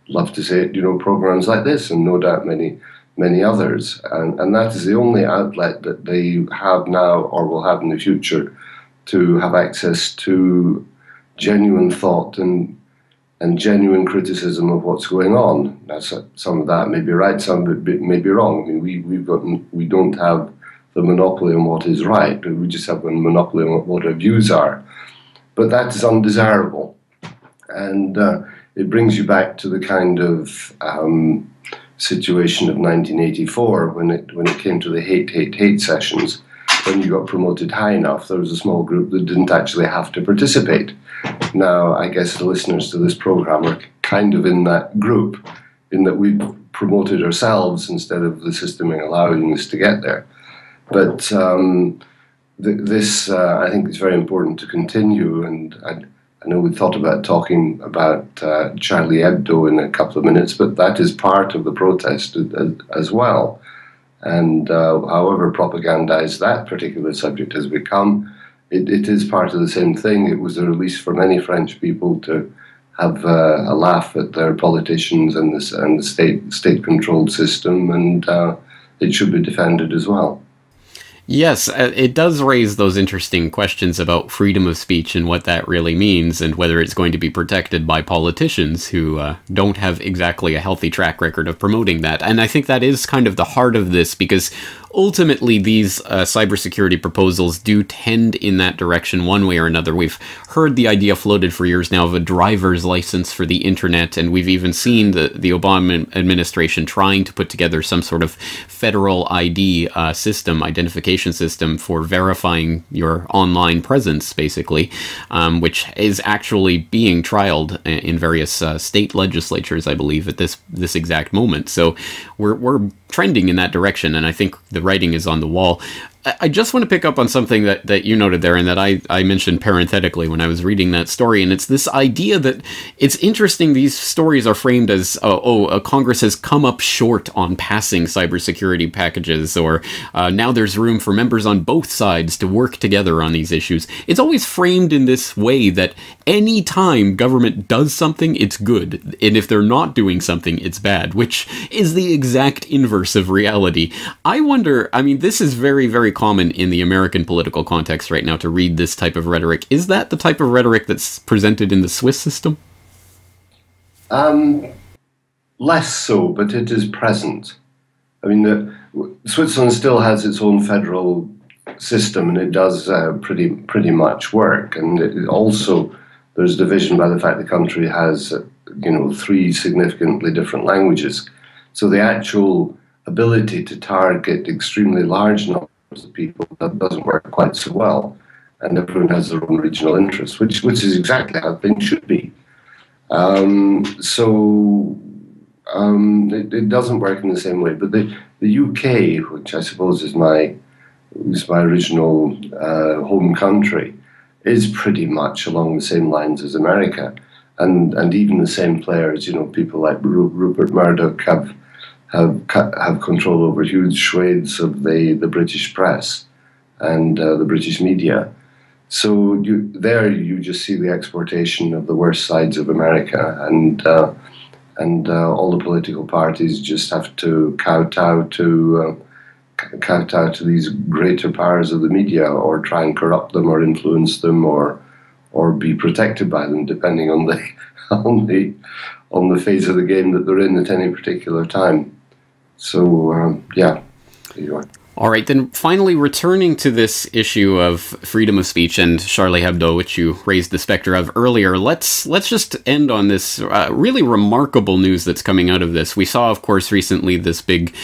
love to say it, you know, programs like this, and no doubt many many others. And, and that is the only outlet that they have now or will have in the future to have access to genuine thought and and genuine criticism of what's going on. Now, some of that may be right, some of it may be wrong. I mean, we we've got we don't have the monopoly on what is right. We just have a monopoly on what our views are. But that is undesirable, and uh, it brings you back to the kind of um, situation of 1984 when it when it came to the hate hate hate sessions when you got promoted high enough there was a small group that didn't actually have to participate. Now i guess the listeners to this program are kind of in that group in that we promoted ourselves instead of the system allowing us to get there. But um, th- this uh, i think is very important to continue and I'd, I know we thought about talking about uh, Charlie Hebdo in a couple of minutes, but that is part of the protest as, well. And uh, however propagandized that particular subject has become, it, it is part of the same thing. It was a release for many French people to have uh, a laugh at their politicians and, this, and the state state controlled system, and uh, it should be defended as well. Yes, uh, it does raise those interesting questions about freedom of speech and what that really means, and whether it's going to be protected by politicians who uh, don't have exactly a healthy track record of promoting that. And I think that is kind of the heart of this because ultimately these uh, cybersecurity proposals do tend in that direction one way or another. We've heard the idea floated for years now of a driver's license for the internet, and we've even seen the, the Obama administration trying to put together some sort of federal ID uh, system, identification system for verifying your online presence, basically, um, which is actually being trialed in various uh, state legislatures, I believe, at this this exact moment. So we're we're trending in that direction, and I think the writing is on the wall. I just want to pick up on something that, that you noted there and that I, I mentioned parenthetically when I was reading that story. And it's this idea that it's interesting these stories are framed as, uh, oh, uh, Congress has come up short on passing cybersecurity packages, or uh, now there's room for members on both sides to work together on these issues. It's always framed in this way that any time government does something, it's good. And if they're not doing something, it's bad, which is the exact inverse of reality. I wonder, I mean, this is very, very common in the American political context right now to read this type of rhetoric. Is that the type of rhetoric that's presented in the Swiss system? Um, less so, but it is present. I mean, the, Switzerland still has its own federal system, and it does uh, pretty pretty much work. And it also there's division by the fact the country has, uh, you know, three significantly different languages. So the actual ability to target extremely large numbers of people that doesn't work quite so well, and everyone has their own regional interests, which which is exactly how things should be. Um, so um, it, it, doesn't work in the same way. But the the UK, which I suppose is my is my original uh, home country, is pretty much along the same lines as America, and and even the same players. You know, people like Rupert Murdoch have have have control over huge swathes of the the British press and uh, the British media. So you, there you just see the exportation of the worst sides of America, and uh, and uh, all the political parties just have to kowtow to uh, kowtow to these greater powers of the media, or try and corrupt them, or influence them, or or be protected by them, depending on the on the on the phase of the game that they're in at any particular time. So um, yeah, are. All right, then finally returning to this issue of freedom of speech and Charlie Hebdo, which you raised the specter of earlier, let's let's just end on this uh, really remarkable news that's coming out of this. We saw, of course, recently this big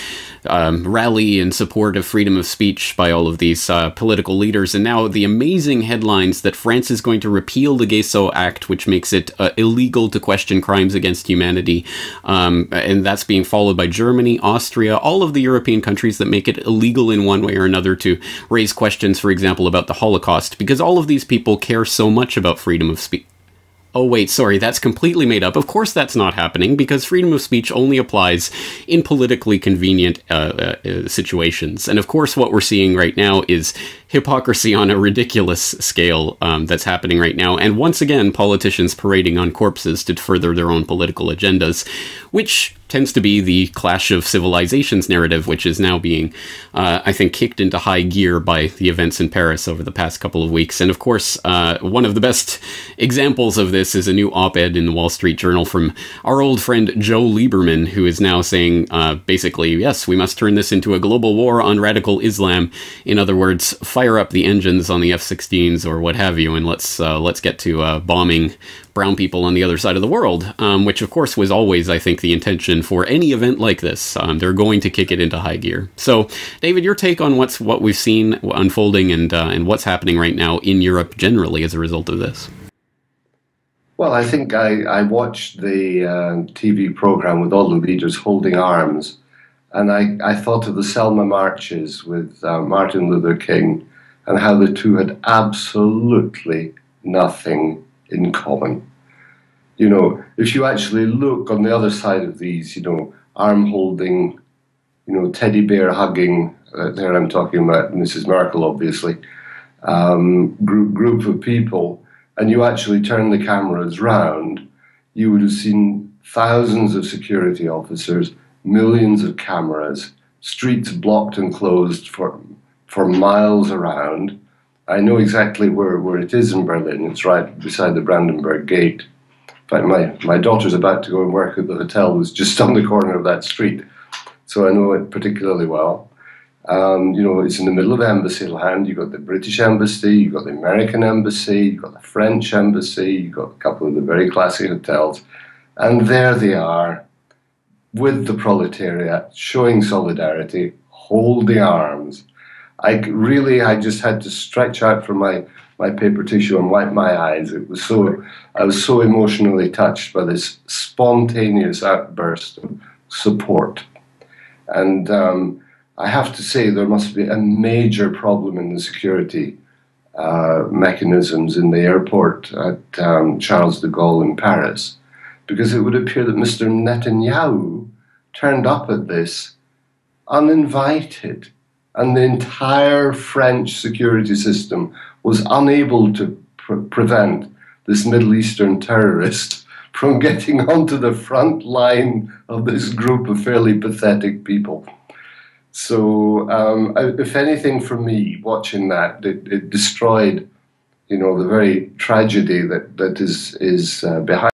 um, rally in support of freedom of speech by all of these uh, political leaders, and now the amazing headlines that France is going to repeal the Gayssot Act, which makes it uh, illegal to question crimes against humanity, um, and that's being followed by Germany, Austria, all of the European countries that make it illegal in one way or another to raise questions, for example, about the Holocaust, because all of these people care so much about freedom of speech Oh, wait, sorry, that's completely made up. Of course, that's not happening because freedom of speech only applies in politically convenient uh, uh, uh, situations. And of course, what we're seeing right now is hypocrisy on a ridiculous scale um, that's happening right now. And once again, politicians parading on corpses to further their own political agendas, which tends to be the clash of civilizations narrative, which is now being, uh, I think, kicked into high gear by the events in Paris over the past couple of weeks. And of course, uh, one of the best examples of this is a new op ed in the Wall Street Journal from our old friend Joe Lieberman, who is now saying uh, basically, yes, we must turn this into a global war on radical Islam. In other words, fire up the engines on the F 16s or what have you, and let's, uh, let's get to uh, bombing brown people on the other side of the world, um, which of course was always, I think, the intention for any event like this. Um, they're going to kick it into high gear. So, David, your take on what's what we've seen unfolding and uh, and what's happening right now in Europe generally as a result of this. Well, I think I, I watched the uh, TV program with all the leaders holding arms, and I, I thought of the Selma marches with uh, Martin Luther King and how the two had absolutely nothing in common. You know, if you actually look on the other side of these, you know, arm holding, you know, teddy bear hugging, uh, there I'm talking about Mrs. Merkel, obviously, um, group, group of people, and you actually turn the cameras round, you would have seen thousands of security officers, millions of cameras, streets blocked and closed for, for miles around, I know exactly where, where it is in Berlin. It's right beside the Brandenburg Gate. In fact, my, my daughter's about to go and work at the hotel was just on the corner of that street. So I know it particularly well. Um, you know, it's in the middle of the embassy land. You've got the British embassy, you've got the American embassy, you've got the French embassy, you've got a couple of the very classy hotels. And there they are with the proletariat, showing solidarity, holding arms I really, I just had to stretch out from my, my paper tissue and wipe my eyes. It was so, I was so emotionally touched by this spontaneous outburst of support. And um, I have to say there must be a major problem in the security uh, mechanisms in the airport at um, Charles de Gaulle in Paris, because it would appear that Mr. Netanyahu turned up at this uninvited, and the entire French security system was unable to pre- prevent this Middle Eastern terrorist from getting onto the front line of this group of fairly pathetic people. So, um, if anything, for me, watching that, it, it, destroyed, you know, the very tragedy that, that is is uh, behind.